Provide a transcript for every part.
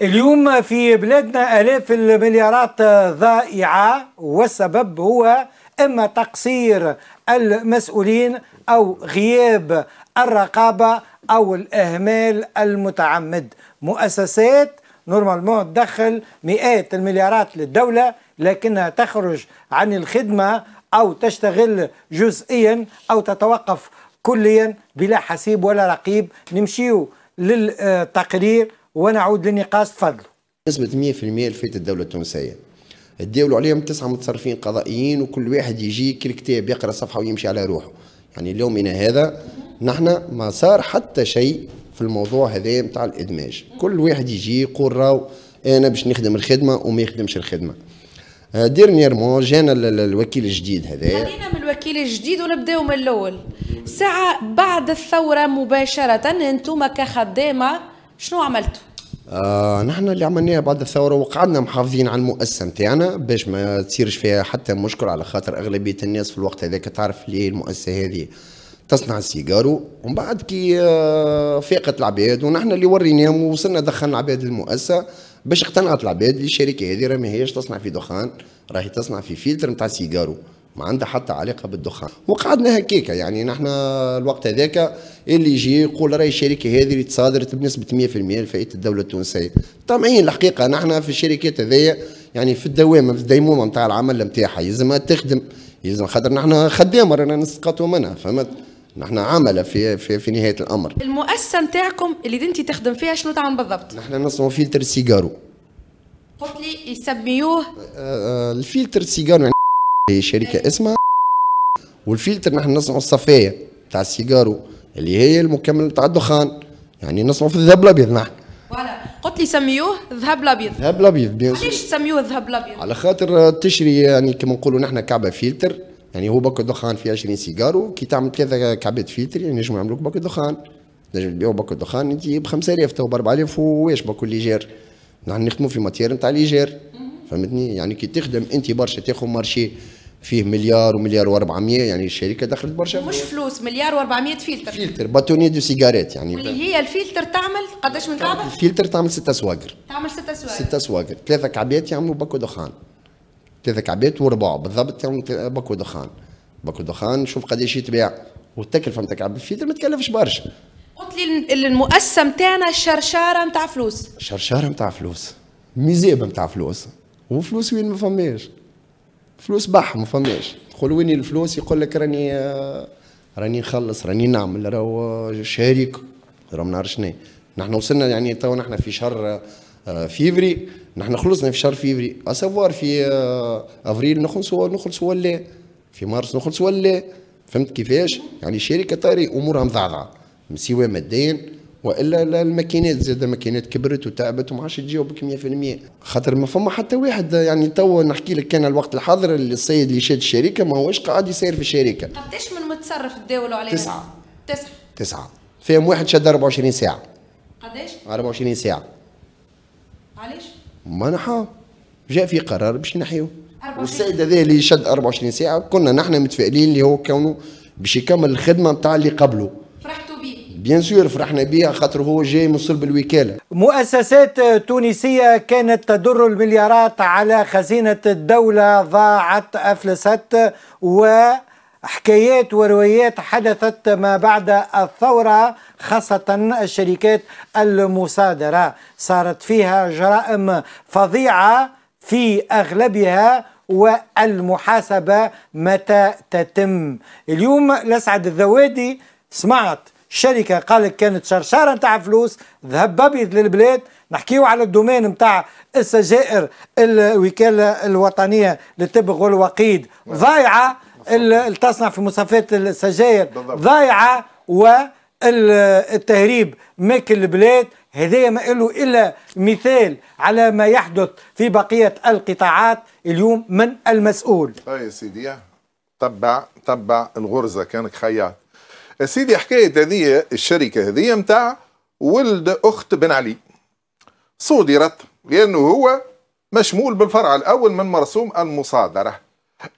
اليوم في بلادنا آلاف المليارات ضائعة والسبب هو إما تقصير المسؤولين أو غياب الرقابة أو الإهمال المتعمد. مؤسسات نورمالمون تدخل مئات المليارات للدولة لكنها تخرج عن الخدمة أو تشتغل جزئيا أو تتوقف كليا بلا حسيب ولا رقيب. نمشيو للتقرير ونعود للنقاش تفضلوا نسبة 100% لفيت الدولة التونسية. تداولوا عليهم تسعة متصرفين قضائيين وكل واحد يجي كل كتاب يقرأ صفحة ويمشي على روحه. يعني اليوم هذا نحن ما صار حتى شيء في الموضوع هذا نتاع الإدماج. كل واحد يجي يقول راو أنا باش نخدم الخدمة وما يخدمش الخدمة. ديرنييرمون جانا الوكيل الجديد هذا. خلينا من الوكيل الجديد ونبدأو من الأول. ساعة بعد الثورة مباشرة أنتم كخدامة شنو عملتوا آه نحن اللي عملناه بعد الثورة وقعدنا محافظين على المؤسسة نتاعنا باش ما تصيرش فيها حتى مشكل على خاطر أغلبية الناس في الوقت هذاك تعرف ليه المؤسسة هذه تصنع ال cigarou. ومن بعد كي آه، فاقت العباد ونحن اللي وريناهم ووصلنا دخلنا العباد للمؤسسة باش اقتنعت العباد اللي الشركة هذه راه ماهيش تصنع في دخان راهي تصنع في فلتر نتاع cigarou ما عندها حتى علاقة بالدخان. وقعدنا هكاكا يعني نحن الوقت هذاك اللي يجي يقول راهي الشركة هذه اللي تصادرت بنسبة 100% لفائدة الدولة التونسية. طمعين الحقيقة؟ نحن في الشركات هذيا يعني في الدوامة في الديمومة نتاع العمل نتاعها يلزمها تخدم يلزم خاطر نحن خدامة رانا نسقطوا منها فهمت؟ نحن عمله في في في نهاية الأمر. المؤسسة نتاعكم اللي أنت تخدم فيها شنو تعمل بالضبط؟ نحن نصنعوا فلتر سيجارو. قلت لي يسميوه آه, آه، الفلتر سيجارو يعني شركة اسمها والفلتر نحن نصنعوا الصفاية تاع السيجارو اللي هي المكمل تاع الدخان. يعني نصنعوا في الذهب الأبيض نحن. voilà. قلت لي سميوه ذهب الأبيض. ذهب الأبيض. علاش سميوه ذهب الأبيض. على خاطر تشري يعني كما نقولوا نحن كعبة فلتر. يعني هو باكو دخان فيه 20 سيجارو كي تعمل ثلاثة كعبات فلتر يعني نجموا يعملوك باكو دخان. تنجم تبيعوا باكو دخان انت ب 5000 تو ب 4000 واش باكو légère نحن نخدموا في matière نتاع légère فهمتني؟ يعني كي تخدم أنت برشا تاخذ marché فيه مليار ومليار و400 يعني الشركة دخلت برشا. مش فلوس مليار و400 filtre. filtre bâtonnet de cigarette يعني واللي هي الفلتر تعمل قداش من كعبة؟ الفلتر تعمل ستة سواقر. تعمل ستة سواقر. ستة سواقر. ثلاثة كعبات يعملوا باكو دخان. ثلاثة كعبات وربع بالضبط يعملوا باكو دخان. باكو دخان شوف قداش يتباع. والتكلفه نتاع كعب الفلتر ما تكلفش برشا. قلت لي المؤسسه نتاعنا شرشاره نتاع فلوس. شرشاره نتاع فلوس. ميزابة نتاع فلوس. وفلوس وين ما فماش. فلوس بح ما فماش تقول وين الفلوس؟ يقول لك راني راني نخلص راني نعمل راهو شريك راه ما نعرفش نحن وصلنا يعني تو نحن في شهر آه، فيفري نحن خلصنا في شهر فيفري. à savoir في آه، أفريل نخلصوا نخلصوا ولا في مارس نخلص ولا فهمت كيفاش؟ يعني الشركة طاري أمورها مضعضعه سواء ماديا وإلا الماكينات زاد الماكينات كبرت وتعبت وما عادش تجاوبك 100% خاطر ما فما حتى واحد يعني تو نحكي لك كان الوقت الحاضر السيد اللي شاد الشركة ما هوش قاعد يسير في الشركة. قداش من متصرف تداولوا عليه تسعة. تسعة. تسعة. فيهم واحد شاد 24 ساعة. قداش 24 ساعة. علاش ما نحا. جاء في قرار باش ينحيوه والسيد هذا اللي شد 24 ساعة كنا نحن متفائلين اللي هو كونه باش يكمل الخدمة نتاع اللي قبله. بيان سور فرحنا بيه خاطر هو جاي من صلب الوكاله مؤسسات تونسية كانت تدر المليارات على خزينة الدولة ضاعت أفلست و حكايات وروايات حدثت ما بعد الثورة خاصة الشركات المصادرة. صارت فيها جرائم فظيعة في أغلبها والمحاسبة متى تتم؟ اليوم لسعد الذوادي سمعت. شركة قالت كانت شرشارة نتاع فلوس ذهب أبيض للبلاد. نحكيو على الدومين نتاع السجائر الوكالة الوطنية للتبغ والوقيد ضايعة تصنع في مصفات السجائر ضايعة والتهريب ماكل البلاد. هذا ما له إلا مثال على ما يحدث في بقية القطاعات اليوم من المسؤول. أي سيدي تبع تبع الغرزة كانك خياط. سيدي حكاية هذه الشركة هذه متاع ولد أخت بن علي. صودرت لأنه هو مشمول بالفرع الأول من مرسوم المصادرة.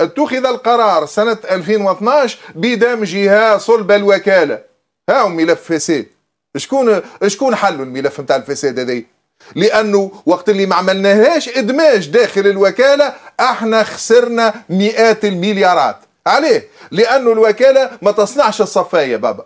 اتخذ القرار سنة 2012 بدمجها صلب الوكالة. ها ملف فساد. شكون شكون حلوا الملف نتاع الفساد هذا لأنه وقت اللي ما عملناهاش إدماج داخل الوكالة أحنا خسرنا مئات المليارات. عليه لأنه الوكالة ما تصنعش الصفايه بابا.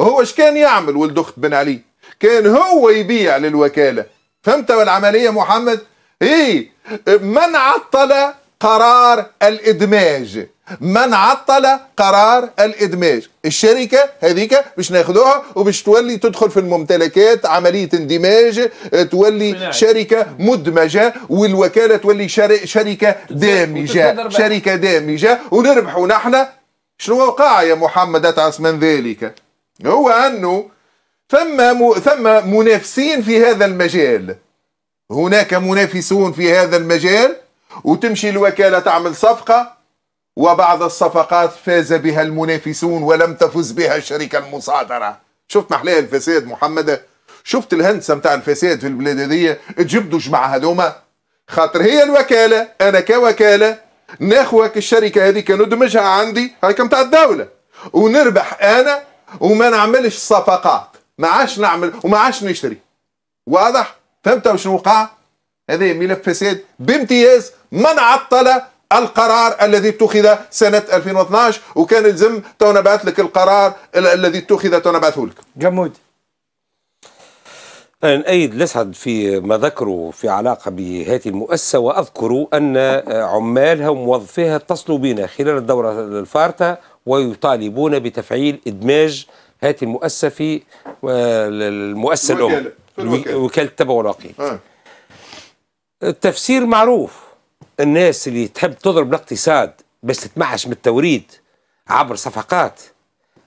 هو إيش كان يعمل ولد أخت بن علي؟ كان هو يبيع للوكالة. فهمت العملية محمد؟ إيه من عطل قرار الإدماج. من عطل قرار الإدماج؟ الشركة هذيك باش ناخذوها وباش تولي تدخل في الممتلكات عملية اندماج تولي شركة مدمجة والوكالة تولي شركة دامجة. شركة دامجة. ونربحوا نحن شنو وقع يا محمد أتعس من ذلك؟ هو أنه ثم ثم منافسين في هذا المجال. هناك منافسون في هذا المجال؟ وتمشي الوكالة تعمل صفقة وبعض الصفقات فاز بها المنافسون ولم تفز بها الشركة المصادرة. شفت محلها الفساد محمد شفت الهندسة متاع الفساد في البلاد هذه؟ تجبدوا مع هذوما. خاطر هي الوكالة أنا كوكالة ناخوك الشركة هذيك ندمجها عندي هاي متاع الدولة. ونربح أنا وما نعملش صفقات. ما عادش نعمل وما عادش نشتري. واضح؟ فهمت وش وقع؟ هذا ملف فساد بامتياز من عطل القرار الذي اتخذ سنة 2012 وكان يلزم تو نبعث لك القرار الذي اتخذ تو نبعثه لك. جمود. نأيد لسعد في ما ذكروا في علاقة بهذه المؤسسة وأذكر أن عمالها وموظفيها اتصلوا بنا خلال الدورة الفارطة ويطالبون بتفعيل إدماج هذه المؤسسة في المؤسسة الأم وكالة التبع والوقيت آه. التفسير معروف. الناس اللي تحب تضرب الاقتصاد باش تتمعش من التوريد عبر صفقات.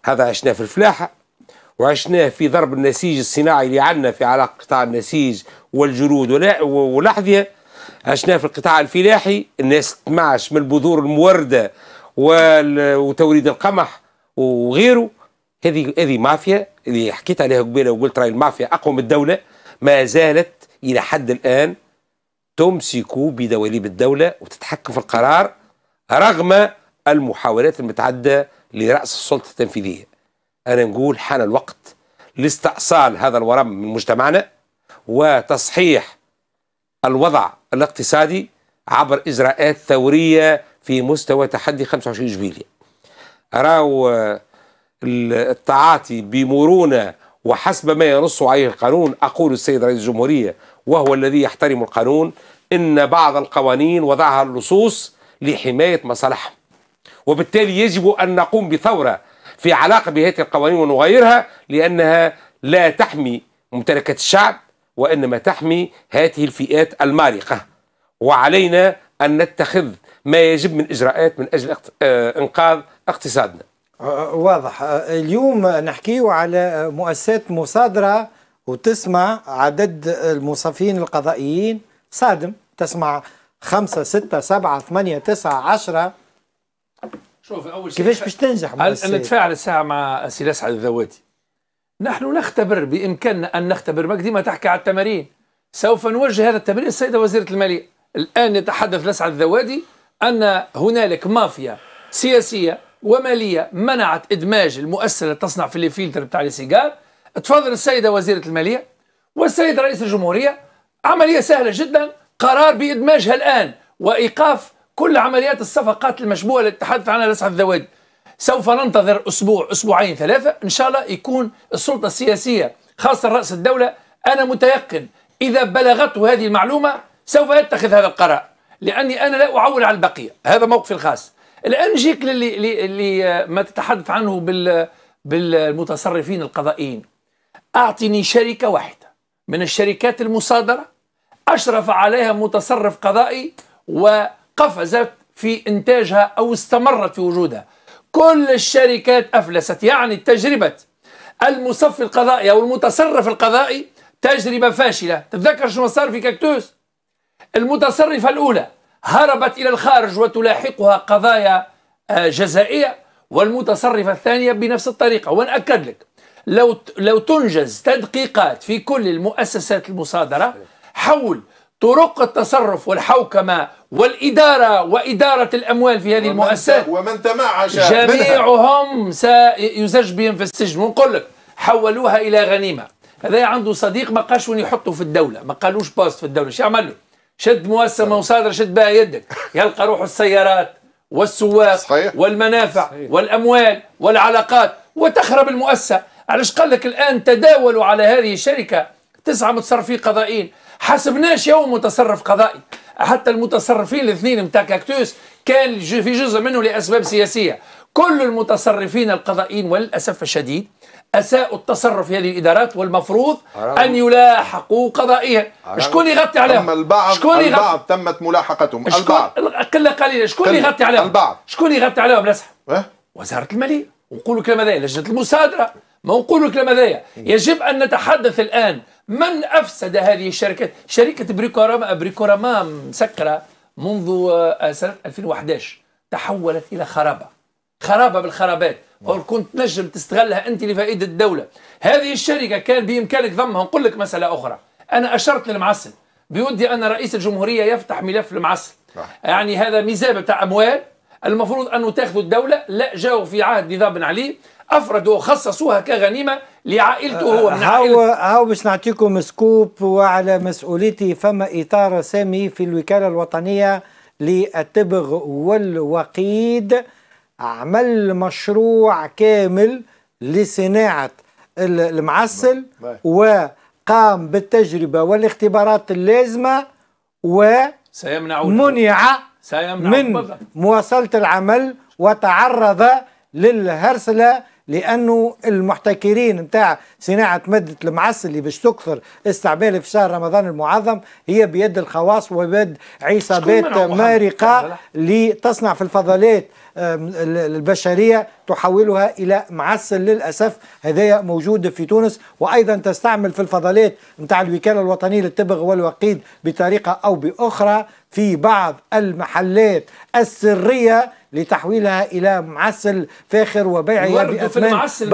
هذا عشناه في الفلاحة وعشناه في ضرب النسيج الصناعي اللي عندنا في علاقة قطاع النسيج والجلود والأحذية عشناه في القطاع الفلاحي الناس تتمعش من البذور الموردة وتوريد القمح وغيره. هذه هذه مافيا اللي حكيت عليها قبيلة وقلت رأي المافيا أقوى من الدولة ما زالت إلى حد الآن تمسك بدواليب الدولة وتتحكم في القرار رغم المحاولات المتعدة لرأس السلطة التنفيذية. أنا نقول حان الوقت لاستئصال هذا الورم من مجتمعنا وتصحيح الوضع الاقتصادي عبر إجراءات ثورية في مستوى تحدي 25 جبيلية راو التعاطي بمرونة وحسب ما ينص عليه القانون أقول السيد رئيس الجمهورية وهو الذي يحترم القانون إن بعض القوانين وضعها اللصوص لحماية مصالحهم. وبالتالي يجب أن نقوم بثورة في علاقة بهذه القوانين ونغيرها لأنها لا تحمي ممتلكات الشعب وإنما تحمي هذه الفئات المارقة وعلينا أن نتخذ ما يجب من إجراءات من أجل آه، إنقاذ اقتصادنا. آه، واضح. آه، اليوم نحكيه على مؤسسات مصادرة وتسمع عدد المصفين القضائيين. صادم تسمع خمسة ستة سبعة ثمانية تسعة عشرة. شوف أول شيء كيفاش باش تنجح نتفاعل الساعة مع سي لسعد الذواتي؟ نحن نختبر بإمكاننا أن نختبر. ما ديما تحكي على التمارين. سوف نوجه هذا التمرين السيدة وزيرة المالية. الآن يتحدث لسعد الذوادي أن هنالك مافيا سياسية ومالية منعت إدماج المؤسسة اللي تصنع في الفلتر بتاع السيجار. تفضل السيدة وزيرة المالية والسيد رئيس الجمهورية عملية سهلة جدا قرار بإدماجها الآن وإيقاف كل عمليات الصفقات المشبوهة اللي تحدث عنها لسعد الذوادي سوف ننتظر أسبوع أسبوعين ثلاثة إن شاء الله يكون السلطة السياسية خاصة رأس الدولة. أنا متيقن إذا بلغته هذه المعلومة سوف يتخذ هذا القرار لأني أنا لا أعول على البقية. هذا موقفي الخاص. الآن نجيك للي, اللي ما تتحدث عنه بال بالمتصرفين القضائيين. أعطني شركة واحدة من الشركات المصادرة أشرف عليها متصرف قضائي وقفزت في إنتاجها أو استمرت في وجودها. كل الشركات أفلست يعني تجربة المصفي القضائي أو المتصرف القضائي تجربة فاشلة. تتذكر شو صار في كاكتوس؟ المتصرفة الأولى هربت إلى الخارج وتلاحقها قضايا آه، جزائية والمتصرفة الثانية بنفس الطريقة. ونأكد لك لو لو تنجز تدقيقات في كل المؤسسات المصادرة حول طرق التصرف والحوكمة والإدارة وإدارة الأموال في هذه المؤسسات. ومن تمعش جميعهم سيزج بهم في السجن. ونقول لك حولوها إلى غنيمة. هذا عنده صديق ما لقاش وين يحطه في الدولة. ما لقالوش poste في الدولة. شو عمل له؟ شد مؤسسة مصادرة شد بها يدك. يلقى روحه السيارات والسواق صحيح. والمنافع صحيح. والأموال والعلاقات وتخرب المؤسسة. علاش قال لك الآن تداولوا على هذه الشركة تسعة متصرفين قضائيين. حسبناش يوم متصرف قضائي. حتى المتصرفين الاثنين نتاع كاكتوس كان في جزء منه لأسباب سياسية. كل المتصرفين القضائيين وللأسف الشديد أساءوا التصرف في هذه الإدارات والمفروض أن يلاحقوا قضائيا شكون يغطي عليهم؟ اما البعض شكون البعض تمت ملاحقتهم. شكون البعض. قله قليله شكون قلة. يغطي عليهم؟ البعض. شكون يغطي عليهم؟ نسحب أه؟ وزارة المالية. ونقولوا كلام هذايا. لجنة المصادره ما نقولوا الكلام هذايا. يجب أن نتحدث الآن من أفسد هذه الشركات شركة بريكوراما بريكوراما مسكرة منذ آه، سنة 2011 تحولت إلى خرابة. خرابة بالخرابات. أو كنت نجم تستغلها أنت لفائدة الدولة. هذه الشركة كان بإمكانك ضمها. نقول لك مسألة أخرى. أنا أشرت للمعسل. بودي أن رئيس الجمهورية يفتح ملف المعسل يعني هذا ميزاب بتاع أموال. المفروض انه تاخذوا الدولة. لا جاوا في عهد نظام بن علي. أفردوا وخصصوها كغنيمة لعائلته هو من هاو عائلة هاو باش نعطيكم سكوب وعلى مسؤوليتي فما إطار سامي في الوكالة الوطنية للتبغ والوقيد عمل مشروع كامل لصناعة ال- المعسل. وقام بالتجربة والاختبارات اللازمة سيمنعون ومنع سيمنعون من بالضبط. مواصلة العمل وتعرض للهرسلة لأنه المحتكرين نتاع صناعة مادة المعسل اللي باش تكثر استعمالها في شهر رمضان المعظم هي بيد الخواص وبيد عصابات لا، لتصنع في الفضلات البشرية تحولها إلى معسل للأسف. هذا موجود في تونس وأيضا تستعمل في الفضلات نتاع الوكالة الوطنية للتبغ والوقيد بطريقة أو بأخرى في بعض المحلات السرية لتحويلها إلى معسل فاخر وبيعها بأثمان المعسل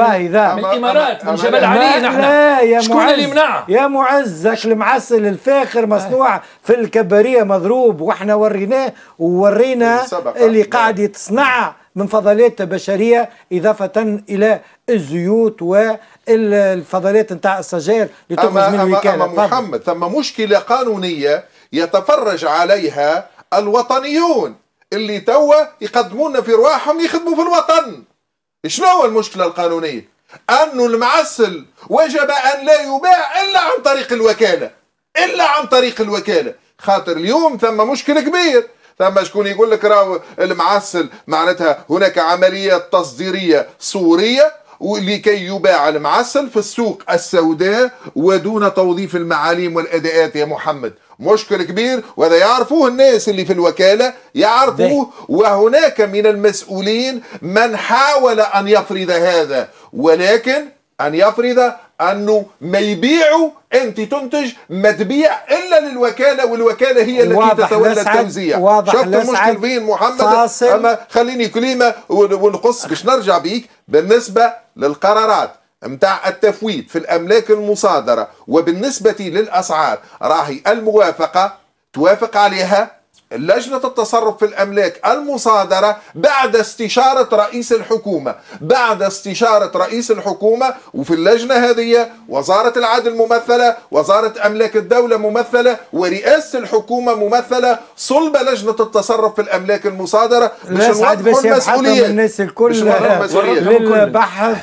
من- الإمارات من جبل علي نحن. لا يا شكون معز اللي يمنعها يا معزك المعسل الفاخر مصنوع في الكبارية مضروب وإحنا وريناه وورينا. اللي قاعد يتصنع. من فضلات بشريه إضافة إلى الزيوت والفضلات نتاع السجاير لتخرج من أما, الوكالة. أما. محمد ثم مشكلة قانونية يتفرج عليها الوطنيون اللي توا يقدمون في رواحهم يخدموا في الوطن. شنو هو المشكلة القانونية؟ أنه المعسل وجب أن لا يباع إلا عن طريق الوكالة إلا عن طريق الوكالة. خاطر اليوم ثم مشكل كبير. ثم شكون يقول لك راهو المعسل معناتها هناك عملية تصديرية صورية ولكي يباع المعسل في السوق السوداء ودون توظيف المعاليم والأداءات. يا محمد مشكل كبير وهذا يعرفوه الناس اللي في الوكالة يعرفوه. وهناك من المسؤولين من حاول أن يفرض هذا ولكن أن يفرض أنه ما يبيعوا أنت تنتج ما تبيع إلا للوكالة والوكالة هي التي تتولى التوزيع واضح شفت. المشكل فين محمد فاصل. أما خليني كلمة ون- ونقص باش نرجع بيك بالنسبة للقرارات متاع التفويت في الأملاك المصادرة وبالنسبة للأسعار راهي الموافقة توافق عليها لجنة التصرف في الأملاك المصادرة بعد استشارة رئيس الحكومة بعد استشارة رئيس الحكومة وفي اللجنة هذه وزارة العدل ممثلة وزارة أملاك الدولة ممثلة ورئاسة الحكومة ممثلة صلب لجنة التصرف في الأملاك المصادرة باش نوضحوا من الناس الكل. للبحث